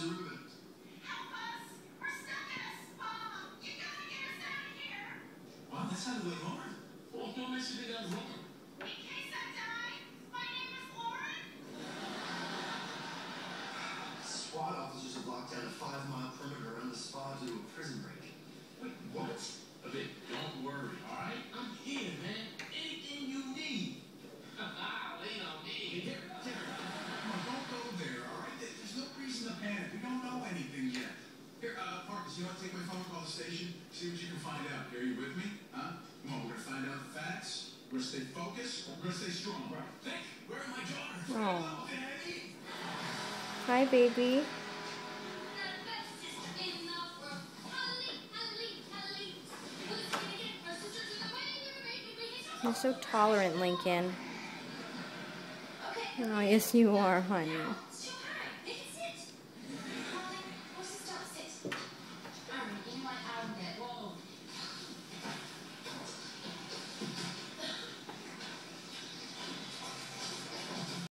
Officer Rubin. Help us! We're stuck in a spa! You gotta get us out of here! Wow, that sounded like Lauren. Don't as wrong. In case I die, my name is Lauren! SWAT officers have locked down a five-mile perimeter around the spa due to a prison break. Wait, what? Vic, don't worry, all right? I'm here, man. Marcus, you want to take my phone, call the station, see what you can find out. Are you with me? Huh? Come on, we're gonna find out the facts. We're gonna stay focused. We're gonna stay strong. Right. Think, where are my daughters? Aw. Hello, Daddy. Hi, baby. To. You're so tolerant, Lincoln. Okay. Oh, yes, you are, honey.